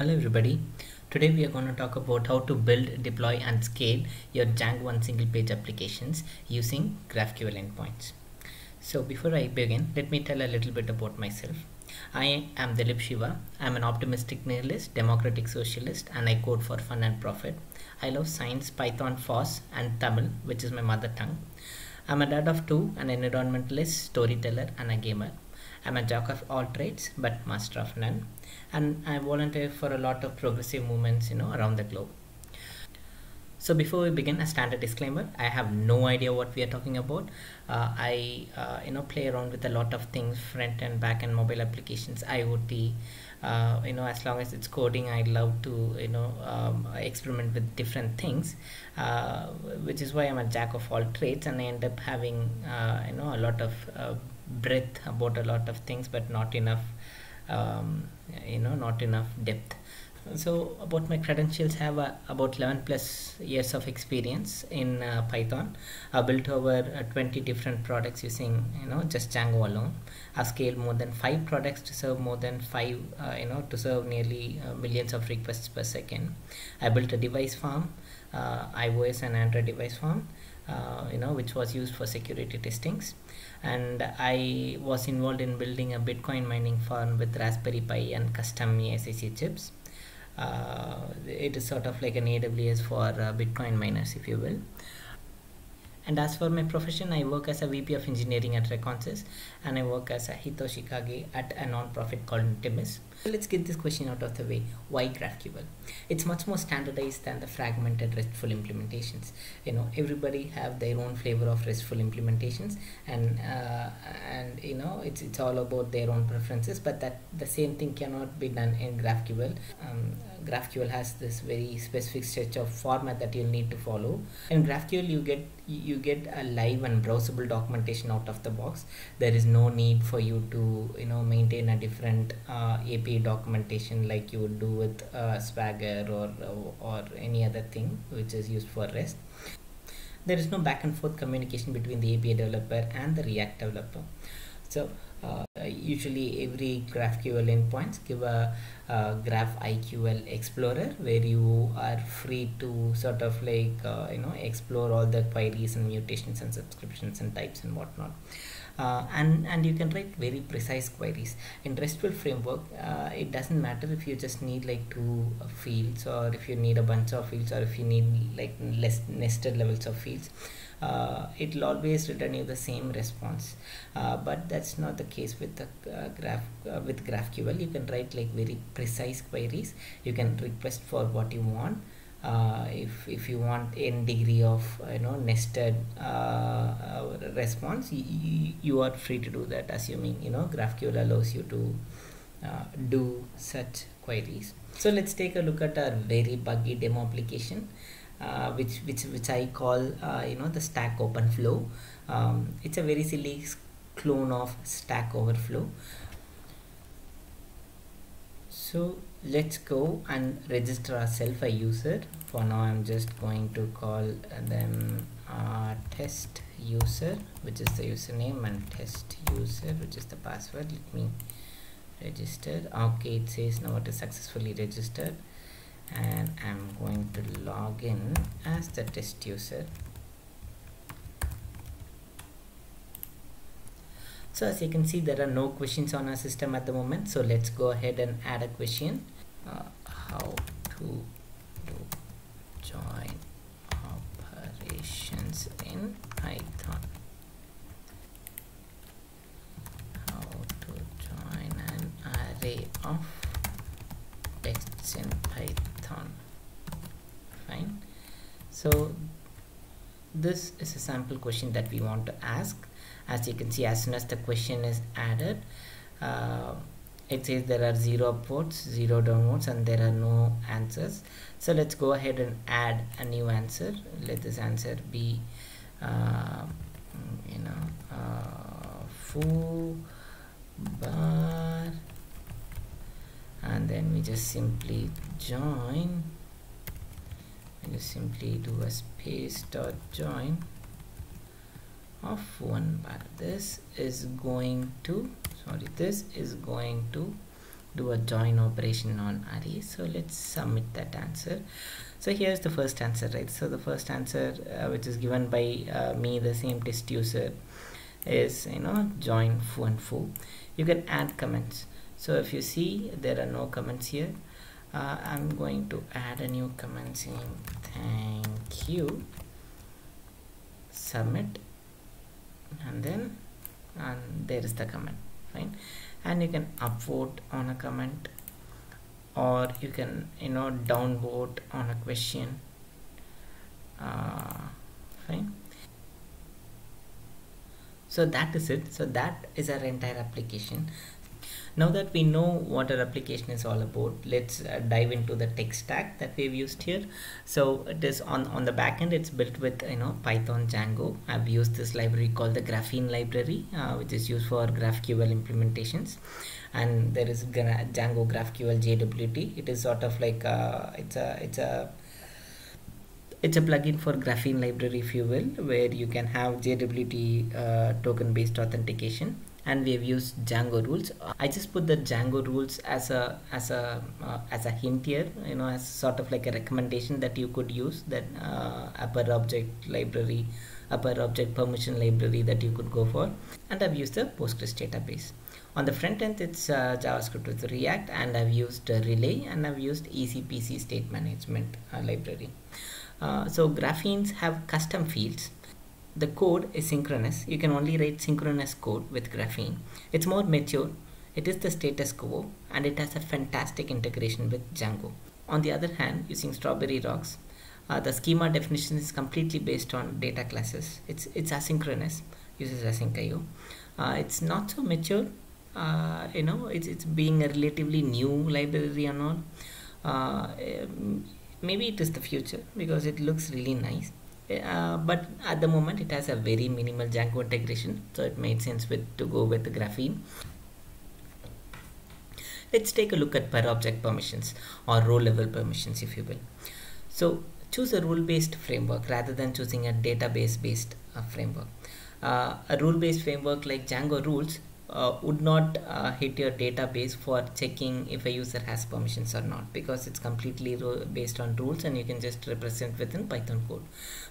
Hello everybody. Today we are going to talk about how to build, deploy and scale your Django one single page applications using GraphQL endpoints. So before I begin, let me tell a little bit about myself. I am Dhilip Siva. I am an optimistic nihilist, democratic socialist and I code for fun and profit. I love science, Python, FOSS and Tamil, which is my mother tongue. I'm a dad of two, an environmentalist, storyteller and a gamer. I'm a jack of all trades but master of none. And I volunteer for a lot of progressive movements you know around the globe. So before we begin a standard disclaimer. I have no idea what we are talking about. Uh, I uh, you know play around with a lot of things front and back and mobile applications IoT uh, you know as long as it's coding I love to you know um, experiment with different things uh, which is why I'm a jack of all trades and I end up having uh, you know a lot of uh, breadth about a lot of things but not enough um, you know not enough depth. So about my credentials have uh, about 11 plus years of experience in uh, python. I built over uh, 20 different products using you know just django alone. I scaled more than five products to serve more than five uh, you know to serve nearly uh, millions of requests per second. I built a device farm uh, ios and android device farm you know which was used for security testings and I was involved in building a Bitcoin mining farm with Raspberry Pi and custom ASIC chips. Uh, it is sort of like an AWS for uh, Bitcoin miners, if you will. And as for my profession, I work as a VP of Engineering at Reckonsys, and I work as a Hitoshi Kage at a non-profit called Timis. Let's get this question out of the way. Why GraphQL? It's much more standardized than the fragmented RESTful implementations. You know, everybody have their own flavor of RESTful implementations, and uh, and you know, it's it's all about their own preferences. But that the same thing cannot be done in GraphQL. Um, GraphQL has this very specific stretch of format that you'll need to follow. In GraphQL, you get you get a live and browsable documentation out of the box. There is no need for you to you know maintain a different uh, API documentation like you would do with uh, Swagger or or any other thing which is used for REST. There is no back and forth communication between the API developer and the React developer. So uh, usually every GraphQL endpoints give a, a GraphiQL Explorer where you are free to sort of like uh, you know explore all the queries and mutations and subscriptions and types and whatnot. Uh, and and you can write very precise queries. In RESTful framework uh, it doesn't matter if you just need like two fields or if you need a bunch of fields or if you need like less nested levels of fields. Uh, it will always return you the same response. Uh, but that's not the case with the uh, graph uh, with graphql. You can write like very precise queries. You can request for what you want uh, if if you want n degree of you know nested uh, response you, you are free to do that assuming you know graphql allows you to do such queries so let's take a look at our very buggy demo application uh, which which which I call uh, you know the Stack Overflow. Um, it's a very silly clone of Stack Overflow. So let's go and register ourselves a user. For now, I'm just going to call them uh, test user, which is the username, and test user, which is the password. Let me register. Okay, it says now it is successfully registered and I'm going to log in as the test user so as you can see there are no questions on our system at the moment. So let's go ahead and add a question. Uh, how to do join operations in Python. How to join an array of texts in Python. Fine. So this is a sample question that we want to ask as you can see as soon as the question is added uh, it says there are zero upvotes zero downvotes and there are no answers. So let's go ahead and add a new answer. Let this answer be uh, you know uh, foo bar and then we just simply join. We just simply do a space dot join of one bar this is going to sorry this is going to do a join operation on array so let's submit that answer. So here's the first answer right? So the first answer uh, which is given by uh, me the same test user is you know join foo and foo. You can add comments. So if you see there are no comments here uh, I'm going to add a new comment saying thank you. Submit and then and there is the comment fine. And you can upvote on a comment or you can you know downvote on a question uh, fine. So that is it. So that is our entire application now that we know what our application is all about let's uh, dive into the tech stack that we've used here. So it is on on the backend it's built with you know python django. I've used this library called the graphene library uh, which is used for graphql implementations. And there is django graphql jwt it is sort of like uh, it's a it's a it's a plugin for graphene library if you will where you can have jwt uh, token based authentication and we have used Django rules. I just put the Django rules as a as a uh, as a hint here, you know, as sort of like a recommendation that you could use that uh, upper object library, upper object permission library that you could go for. And I've used the Postgres database. On the front end, it's uh, JavaScript with React, and I've used uh, Relay and I've used ECPC state management uh, library. Uh, so graphenes have custom fields the code is synchronous. You can only write synchronous code with Graphene. It's more mature. It is the status quo and it has a fantastic integration with Django. On the other hand, using Strawberry Rocks, uh, the schema definition is completely based on data classes. It's it's asynchronous, uses asyncio. Uh, it's not so mature. Uh, you know, it's it's being a relatively new library and all. Uh, maybe it is the future because it looks really nice uh, but at the moment it has a very minimal Django integration so it made sense with to go with the graphene. Let's take a look at per object permissions or row level permissions if you will. So choose a rule based framework rather than choosing a database based uh, framework. Uh, a rule based framework like Django rules uh, would not uh, hit your database for checking if a user has permissions or not because it's completely based on rules and you can just represent within python code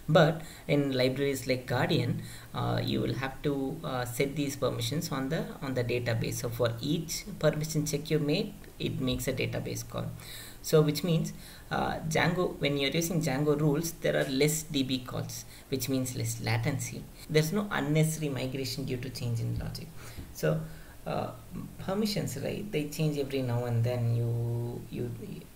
but in libraries like guardian uh, you will have to uh, set these permissions on the on the database. So for each permission check you made it makes a database call. So which means uh, Django when you're using Django rules there are less DB calls which means less latency. There's no unnecessary migration due to change in logic. So uh, permissions right? They change every now and then. You you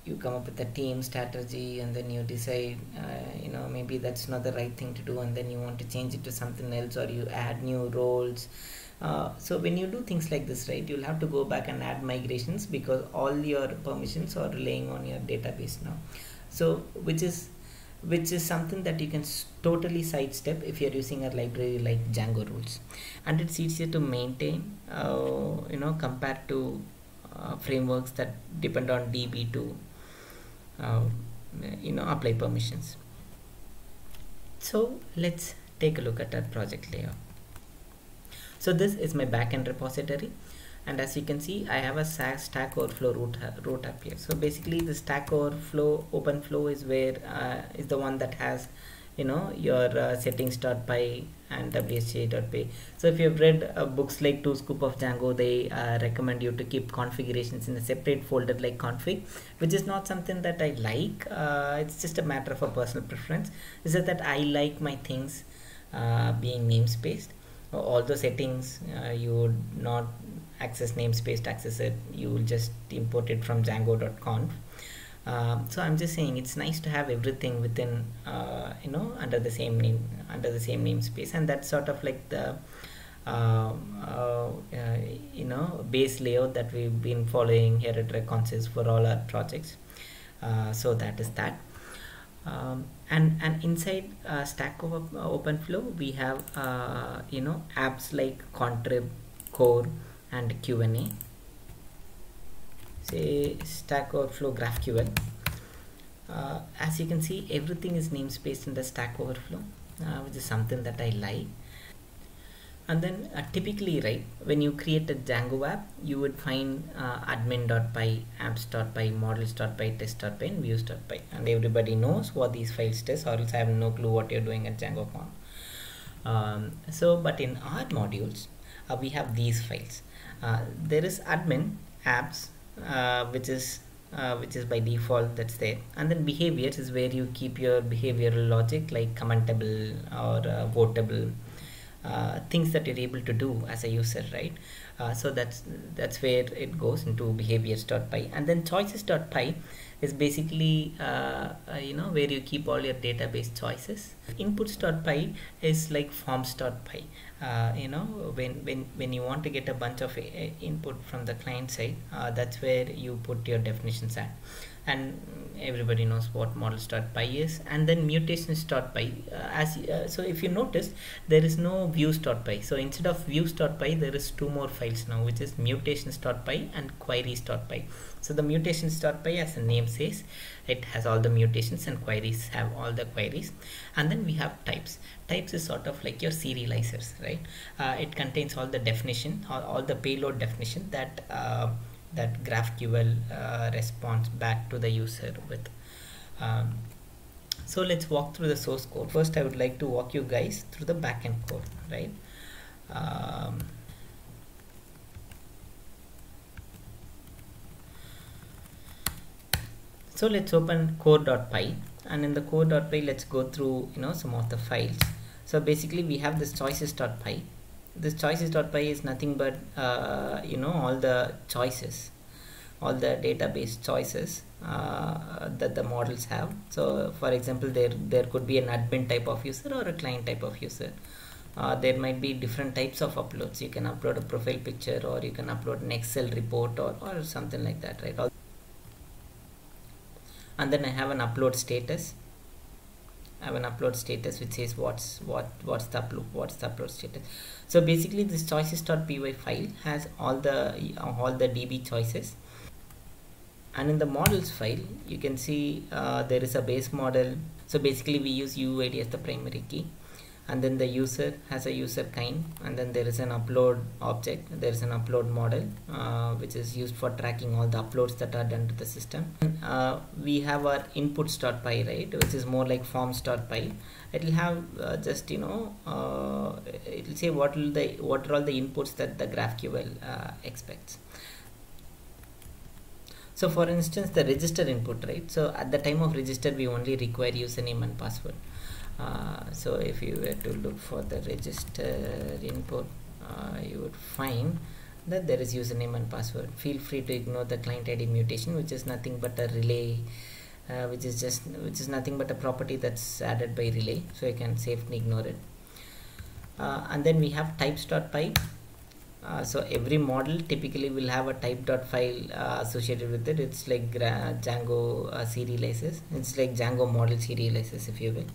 you come up with a team strategy and then you decide uh, you know maybe that's not the right thing to do and then you want to change it to something else or you add new roles. Uh, so when you do things like this right you'll have to go back and add migrations because all your permissions are relying on your database now. So which is which is something that you can totally sidestep if you're using a library like Django rules. And it's easier to maintain uh, you know compared to uh, frameworks that depend on DB to uh, you know apply permissions. So let's take a look at our project layout. So this is my backend repository and as you can see I have a stack overflow root, root up here. So basically the stack overflow open flow is where uh, is the one that has you know your uh, settings.py and wsgi.py so if you've read uh, books like 2 scoop of django they uh, recommend you to keep configurations in a separate folder like config which is not something that i like. Uh, it's just a matter of a personal preference. Is that i like my things uh, being namespaced. All the settings uh, you would not access namespace to access it you will just import it from django.conf um, so I'm just saying it's nice to have everything within uh, you know under the same name under the same namespace. And that's sort of like the uh, uh, you know base layout that we've been following here at Reckonsys for all our projects. Uh, so that is that. Um, and and inside uh, stack of openflow we have uh, you know apps like contrib core and q&a say stack overflow graphql. Uh, as you can see everything is namespaced in the stack overflow uh, which is something that I like. And then uh, typically right when you create a django app you would find uh, admin.py apps.py models.py test.py and views.py and everybody knows what these files does or else i have no clue what you're doing at DjangoCon um, so but in our modules uh, we have these files there is admin apps uh, which is uh, which is by default that's there. And then behaviors is where you keep your behavioral logic like commentable or uh, votable uh, things that you're able to do as a user right? Uh, so that's that's where it goes into behaviors.py and then choices.py is basically uh, you know where you keep all your database choices. Inputs.py is like forms.py uh, you know when when when you want to get a bunch of uh, input from the client side uh, that's where you put your definitions at. And everybody knows what models.py is. And then mutations.py uh, as uh, so if you notice there is no views.py so instead of views.py there is two more files now which is mutations.py and queries.py so the mutations.py as the name says it has all the mutations and queries have all the queries and then we have types types is sort of like your serializers right uh, it contains all the definition all, all the payload definition that uh, that GraphQL uh, responds back to the user with. Um, so let's walk through the source code. First, I would like to walk you guys through the backend code, right? Um, so let's open core.py and in the core.py let's go through you know some of the files. So basically we have this choices.py this choices.py is nothing but uh, you know all the choices all the database choices uh, that the models have. So for example there there could be an admin type of user or a client type of user. Uh, there might be different types of uploads. You can upload a profile picture or you can upload an excel report or, or something like that right and then I have an upload status. I have an upload status which says what's what what's the upload what's the upload status. So basically this choices.py file has all the all the db choices. And in the models file you can see uh, there is a base model. So basically we use UUID as the primary key and then the user has a user kind. And then there is an upload object. There is an upload model uh, which is used for tracking all the uploads that are done to the system. Uh, we have our inputs.py right which is more like forms.py it will have uh, just you know uh, it will say what will the what are all the inputs that the GraphQL uh, expects. So for instance the register input right? So at the time of register we only require username and password uh, so if you were to look for the register input uh, you would find that there is username and password. Feel free to ignore the client id mutation which is nothing but a relay uh, which is just which is nothing but a property that's added by relay. So you can safely ignore it. Uh, and then we have types.py uh, so every model typically will have a type file uh, associated with it. It's like Django uh, serializes. It's like Django model serializes if you will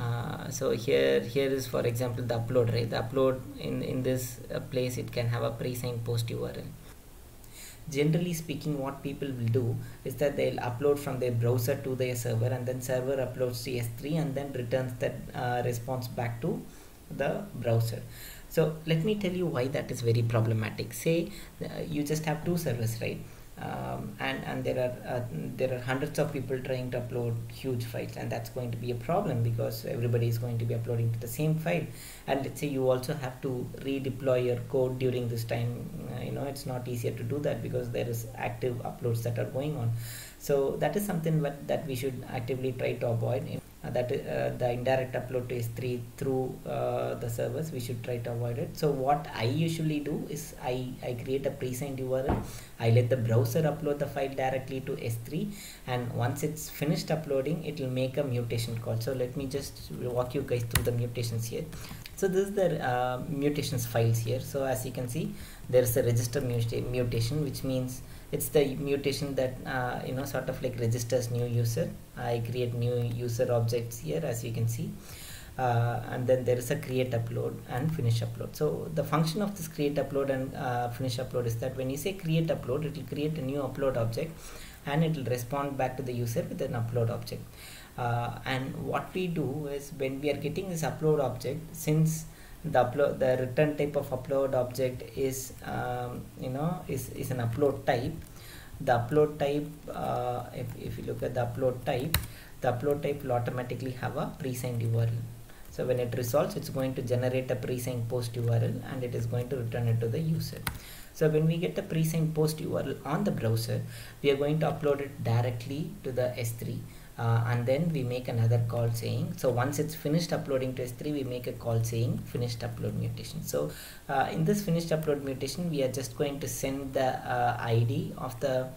uh, so here here is for example the upload right? The upload in in this uh, place it can have a pre-signed post url generally speaking what people will do is that they'll upload from their browser to their server and then server uploads to s3 and then returns that uh, response back to the browser. So let me tell you why that is very problematic. Say uh, you just have two servers right um, and and there are uh, there are hundreds of people trying to upload huge files and that's going to be a problem because everybody is going to be uploading to the same file. And let's say you also have to redeploy your code during this time uh, you know it's not easier to do that because there is active uploads that are going on. So that is something that, that we should actively try to avoid that uh, the indirect upload to S3 through uh, the servers we should try to avoid it. So what I usually do is I, I create a pre-signed URL I let the browser upload the file directly to S3 and once it's finished uploading it will make a mutation call. So let me just walk you guys through the mutations here. So this is the uh, mutations files here. So as you can see there is a register mutation which means it's the mutation that uh, you know sort of like registers new user. I create new user objects here as you can see. Uh, and then there is a create upload and finish upload. So the function of this create upload and uh, finish upload is that when you say create upload it will create a new upload object and it will respond back to the user with an upload object. Uh, and what we do is when we are getting this upload object since the upload the return type of upload object is um, you know is, is an upload type. The upload type uh, if, if you look at the upload type the upload type will automatically have a pre-signed URL so when it resolves it's going to generate a pre-signed post URL and it is going to return it to the user. So when we get the pre-signed post URL on the browser we are going to upload it directly to the S3 uh, and then we make another call saying so once it's finished uploading to S3 we make a call saying finished upload mutation. So uh, in this finished upload mutation we are just going to send the uh, ID of the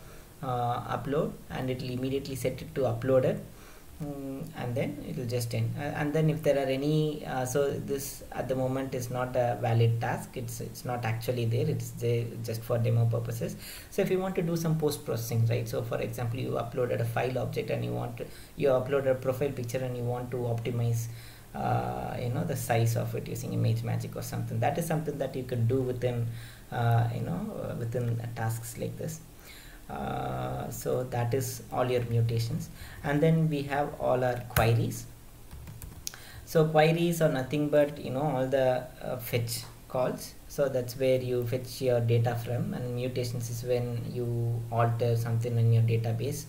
uh, upload and it will immediately set it to uploaded Mm, and then it will just end. Uh, and then if there are any uh, so this at the moment is not a valid task. It's it's not actually there. It's there just for demo purposes. So if you want to do some post processing right? So for example you uploaded a file object and you want to you upload a profile picture and you want to optimize uh, you know the size of it using ImageMagick or something. That is something that you can do within uh, you know uh, within tasks like this uh, so that is all your mutations. And then we have all our queries. So queries are nothing but you know all the uh, fetch calls. So that's where you fetch your data from and mutations is when you alter something in your database.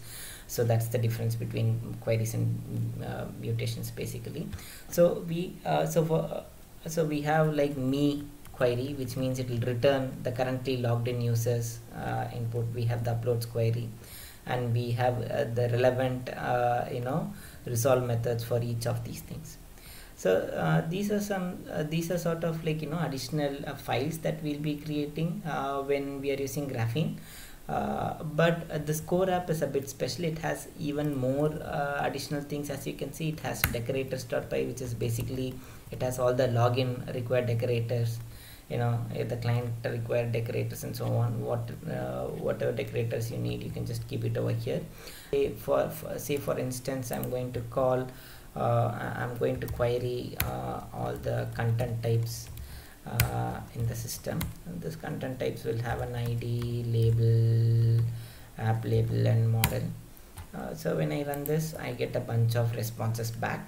So that's the difference between queries and uh, mutations basically. So we uh, so for uh, so we have like me query which means it will return the currently logged in users uh, input. We have the uploads query and we have uh, the relevant uh, you know resolve methods for each of these things. So uh, these are some uh, these are sort of like you know additional uh, files that we'll be creating when we are using graphene. But uh, this core app is a bit special. It has even more additional things. As you can see it has decorators.py which is basically it has all the login required decorators you know if the client required decorators and so on what uh, whatever decorators you need you can just keep it over here. Say for, for say for instance i'm going to call uh, i'm going to query uh, all the content types uh, in the system. And this content types will have an id label app label and model. Uh, so when i run this i get a bunch of responses back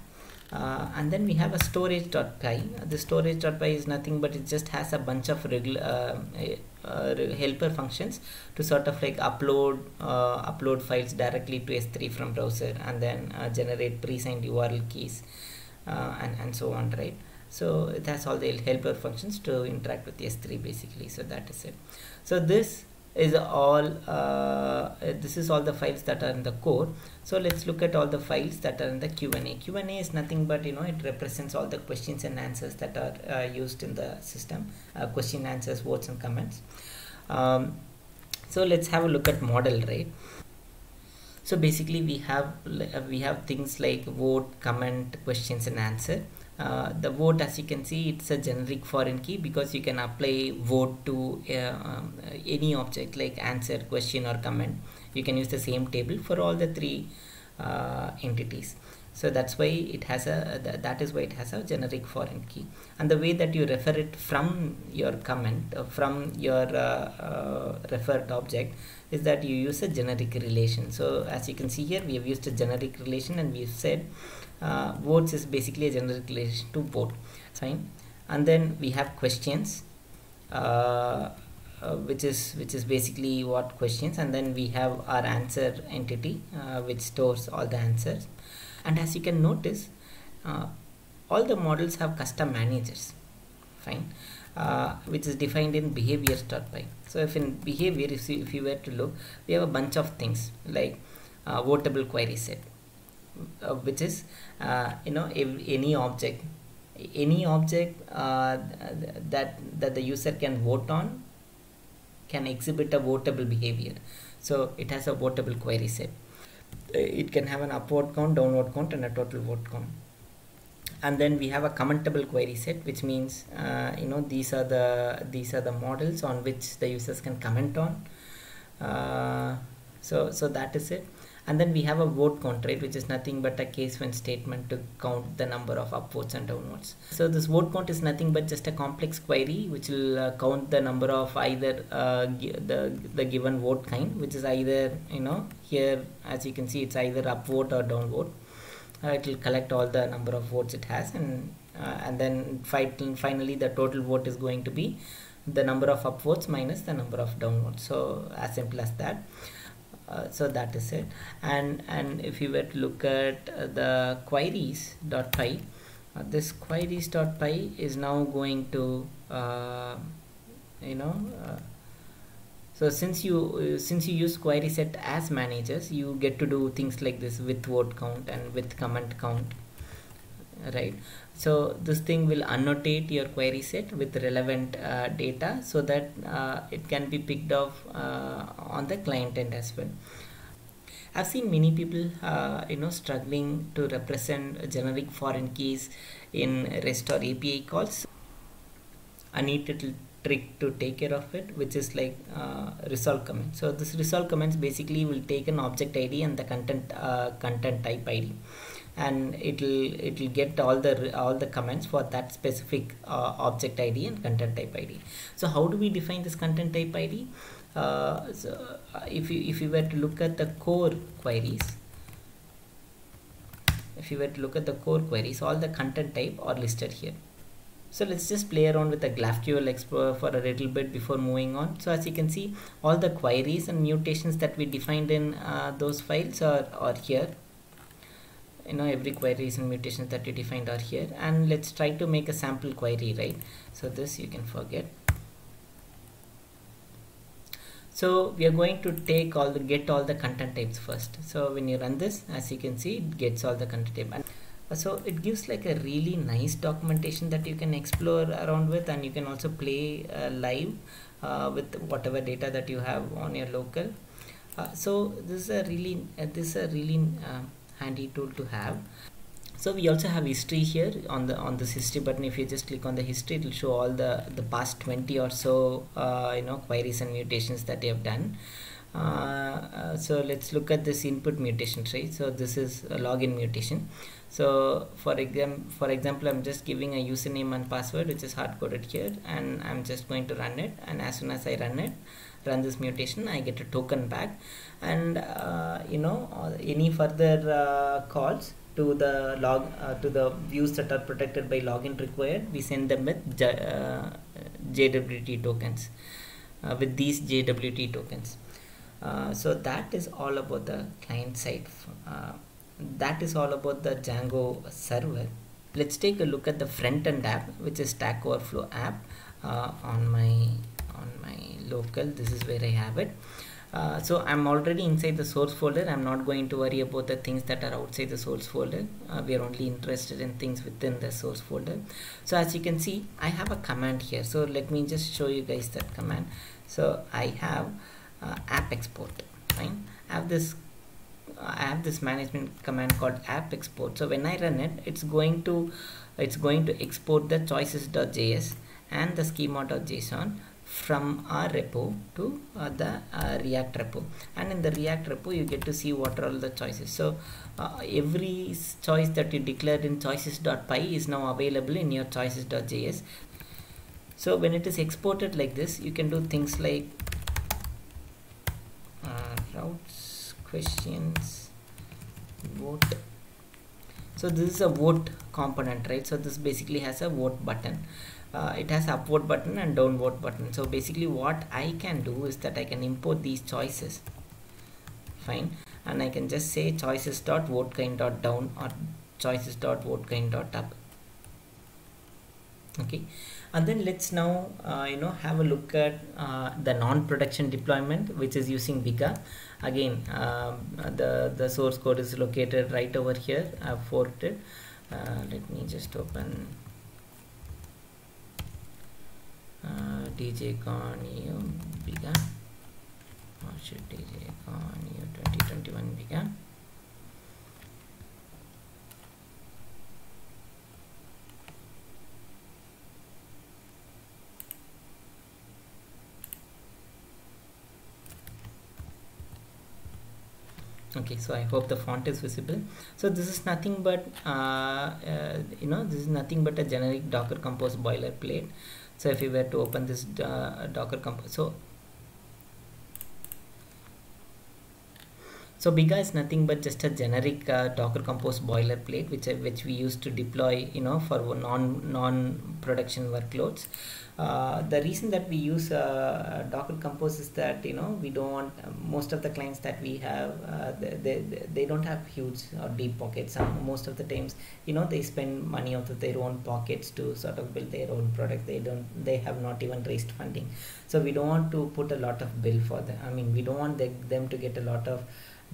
uh, and then we have a storage.py the storage.py is nothing but it just has a bunch of regular uh, uh, helper functions to sort of like upload uh, upload files directly to s3 from browser and then uh, generate pre-signed url keys uh, and and so on right? So it has all the helper functions to interact with s3 basically. So that is it. So this is all uh, this is all the files that are in the core so let's look at all the files that are in the Q&A Q&A is nothing but you know it represents all the questions and answers that are uh, used in the system uh, question answers votes and comments. Um, so let's have a look at model right? So basically we have we have things like vote comment questions and answer. Uh, the vote as you can see it's a generic foreign key because you can apply vote to uh, um, any object like answer question or comment you can use the same table for all the three uh, entities. So that's why it has a th that is why it has a generic foreign key. And the way that you refer it from your comment uh, from your uh, referred object is that you use a generic relation. So as you can see here we have used a generic relation and we've said uh, votes is basically a generic relation to vote fine. And then we have questions uh, uh, which is which is basically what questions and then we have our answer entity uh, which stores all the answers. And as you can notice uh, all the models have custom managers fine uh, which is defined in behaviors.py so if in behavior if you, if you were to look we have a bunch of things like votable query set uh, which is uh, you know any object any object uh, that that the user can vote on can exhibit a votable behavior. So it has a votable query set. It can have an upward count downward count and a total vote count. And then we have a commentable query set which means uh, you know these are the these are the models on which the users can comment on. Uh, so so that is it and then we have a vote count rate which is nothing but a case when statement to count the number of upvotes and downvotes. So this vote count is nothing but just a complex query which will uh, count the number of either uh, the the given vote kind which is either you know here as you can see it's either upvote or downvote. Uh, it will collect all the number of votes it has and uh, and then finally the total vote is going to be the number of upvotes minus the number of downvotes. So as simple as that uh, so that is it. And and if you were to look at uh, the queries dot py uh, this queries dot py is now going to uh, you know uh, so since you since you use query set as managers you get to do things like this with vote count and with comment count right. So this thing will annotate your query set with relevant uh, data so that uh, it can be picked up uh, on the client end as well. I've seen many people uh, you know struggling to represent generic foreign keys in REST or API calls. A neat little trick to take care of it which is like uh, resolve so this resolve comments basically will take an object id and the content uh, content type id and it'll it'll get all the all the comments for that specific uh, object id and content type id so how do we define this content type id uh, so uh, if you if you were to look at the core queries if you were to look at the core queries all the content type are listed here. So let's just play around with the GraphQL Explorer for a little bit before moving on. So as you can see, all the queries and mutations that we defined in uh, those files are, are here you know every queries and mutations that you defined are here. And let's try to make a sample query right? So this you can forget. So we are going to take all the get all the content types first. So when you run this as you can see it gets all the content type. And uh, so it gives like a really nice documentation that you can explore around with. And you can also play uh, live uh, with whatever data that you have on your local. Uh, so this is a really uh, this is a really uh, handy tool to have. So we also have history here on the on this history button. If you just click on the history it will show all the the past 20 or so uh, you know queries and mutations that you have done. Uh, uh, so let's look at this input mutation right? So this is a login mutation. So for example for example i'm just giving a username and password which is hard coded here and i'm just going to run it. And as soon as i run it run this mutation I get a token back. And uh, you know uh, any further uh, calls to the log uh, to the views that are protected by login required we send them with J, uh, JWT tokens uh, with these JWT tokens. So that is all about the client side. That is all about the Django server. Let's take a look at the front end app which is Stack Overflow app on my on my local. This is where I have it. Uh, so I'm already inside the source folder. I'm not going to worry about the things that are outside the source folder. Uh, we are only interested in things within the source folder. So as you can see I have a command here. So let me just show you guys that command. So I have uh, app export. Fine. I have this I have this management command called app export. So when I run it it's going to it's going to export the choices.js and the schema.json from our repo to uh, the uh, react repo. And in the react repo you get to see what are all the choices. So uh, every choice that you declared in choices.py is now available in your choices.js so when it is exported like this you can do things like uh, routes questions vote. So this is a vote component right? So this basically has a vote button uh, it has upvote button and downvote button. So basically what I can do is that I can import these choices. Fine. And I can just say choices dot vote kind dot down or choices dot vote kind dot up okay. And then let's now uh, you know have a look at uh, the non-production deployment which is using Vika again um, the the source code is located right over here. I've forked it. Uh, let me just open DJ Con began. Or should DJ Con EU 2021 began. Okay so i hope the font is visible. So this is nothing but uh, uh, you know this is nothing but a generic docker compose boilerplate so if you were to open this uh, docker compose so so Biga is nothing but just a generic uh, Docker Compose boilerplate which which we use to deploy you know for non non production workloads. Uh, the reason that we use uh, Docker Compose is that you know we don't want uh, most of the clients that we have uh, they, they, they don't have huge or deep pockets. most of the times you know they spend money out of their own pockets to sort of build their own product. They don't they have not even raised funding. So we don't want to put a lot of bill for them. I mean we don't want the, them to get a lot of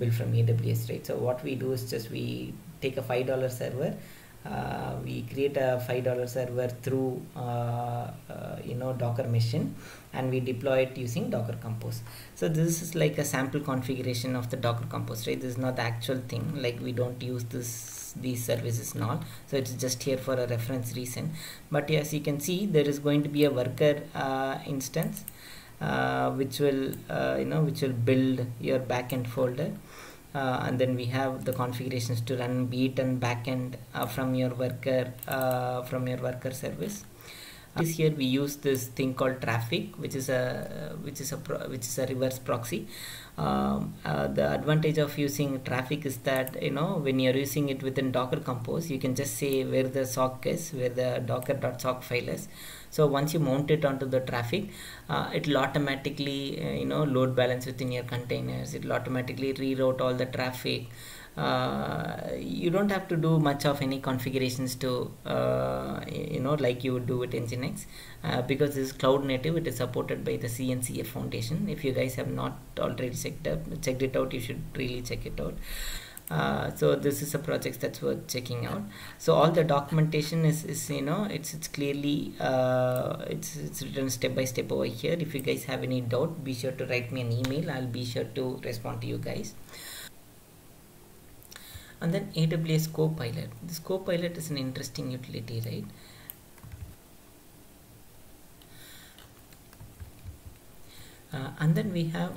bill from AWS right. So what we do is just we take a five dollar server uh, we create a five dollar server through uh, uh, you know docker machine and we deploy it using docker compose. So this is like a sample configuration of the docker compose right? This is not the actual thing. Like we don't use this these services now so it's just here for a reference reason. But yes you can see there is going to be a worker uh, instance which will uh, you know which will build your backend folder. Uh, and then we have the configurations to run beat and backend uh, from your worker uh, from your worker service. This here we use this thing called Traefik which is a which is a which is a reverse proxy. Um, uh, the advantage of using Traefik is that you know when you're using it within docker compose you can just say where the sock is where the docker.sock file is so once you mount it onto the Traefik uh, it will automatically uh, you know load balance within your containers. It will automatically reroute all the traffic. Uh, you don't have to do much of any configurations to uh, you know like you would do with nginx uh, because this is cloud native. It is supported by the cncf foundation. If you guys have not already checked up checked it out you should really check it out uh, so this is a project that's worth checking out so all the documentation is, is you know it's it's clearly uh, it's it's written step by step over here if you guys have any doubt be sure to write me an email i'll be sure to respond to you guys and then AWS Copilot. This Copilot is an interesting utility, right? Uh, and then we have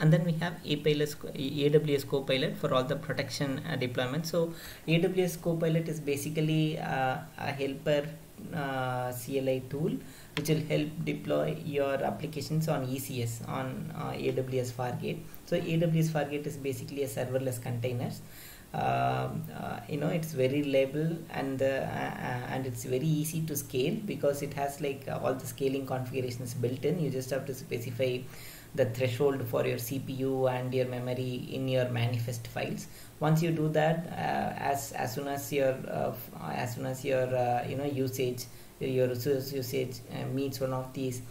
and then we have AWS Copilot for all the protection uh, deployment. So AWS Copilot is basically uh, a helper uh, CLI tool which will help deploy your applications on ECS on uh, AWS Fargate. So AWS Fargate is basically a serverless containers. Um, uh, you know it's very reliable and uh, and it's very easy to scale because it has like all the scaling configurations built in you just have to specify the threshold for your CPU and your memory in your manifest files. Once you do that uh, as as soon as your uh, as soon as your uh, you know usage your resource usage meets one of these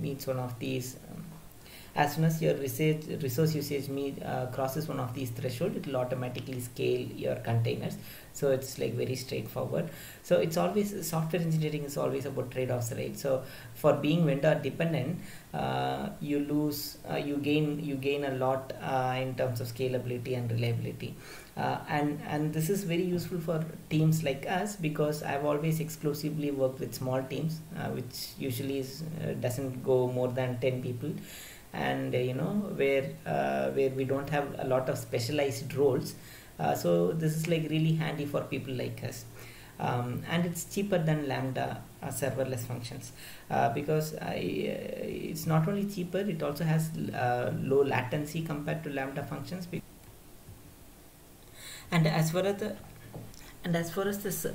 meets one of these as soon as your research, resource usage meet, uh, crosses one of these threshold it will automatically scale your containers. So it's like very straightforward. So it's always software engineering is always about trade-offs right? So for being vendor dependent uh, you lose uh, you gain you gain a lot uh, in terms of scalability and reliability. Uh, and and this is very useful for teams like us because I've always exclusively worked with small teams uh, which usually is, doesn't go more than 10 people and uh, you know where uh, where we don't have a lot of specialized roles. Uh, so this is like really handy for people like us. Um, and it's cheaper than lambda uh, serverless functions. Uh, because uh, it's not only cheaper it also has low latency compared to lambda functions and as far as the and as far as this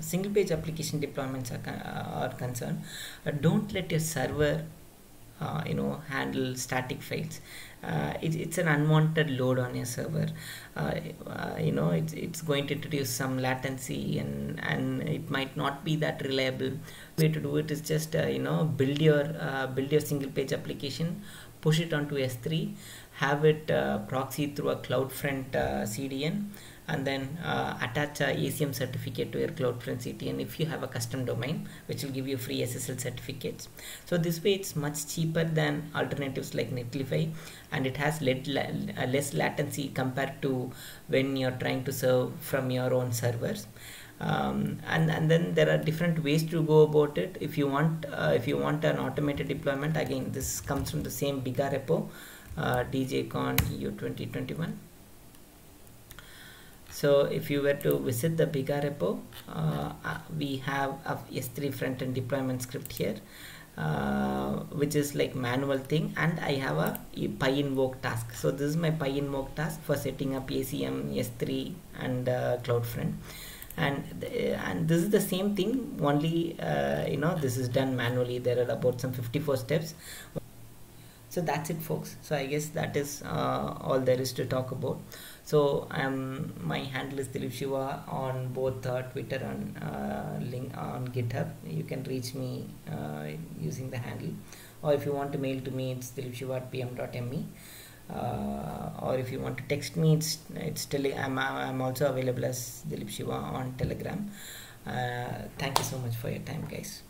single page application deployments are, are concerned don't let your server uh, you know handle static files. Uh, it, it's an unwanted load on your server. Uh, uh, you know it's, it's going to introduce some latency and and it might not be that reliable. Way to do it is just uh, you know build your uh, build your single page application push it onto s3 have it proxy through a CloudFront CDN and then uh, attach a ACM certificate to your CloudFront CDN if you have a custom domain which will give you free SSL certificates. So this way it's much cheaper than alternatives like Netlify and it has uh, less latency compared to when you're trying to serve from your own servers. Um, and and then there are different ways to go about it. If you want uh, if you want an automated deployment again this comes from the same Biga repo uh, djcon eu 2021 so if you were to visit the Biga repo, uh, uh, we have a S3 front-end deployment script here. uh, which is like manual thing and I have a PyInvoke task. So this is my PyInvoke task for setting up ACM S3 and uh, CloudFront and and this is the same thing only uh, you know this is done manually. There are about some 54 steps. So that's it folks. So i guess that is uh, all there is to talk about so um my handle is Dhilip Siva on both uh, Twitter and uh, link on GitHub. You can reach me uh, using the handle. Or if you want to mail to me it's dhilipsiva at pm.me uh, or if you want to text me it's it's tele I'm, I'm also available as Dhilip Siva on telegram. Uh, thank you so much for your time guys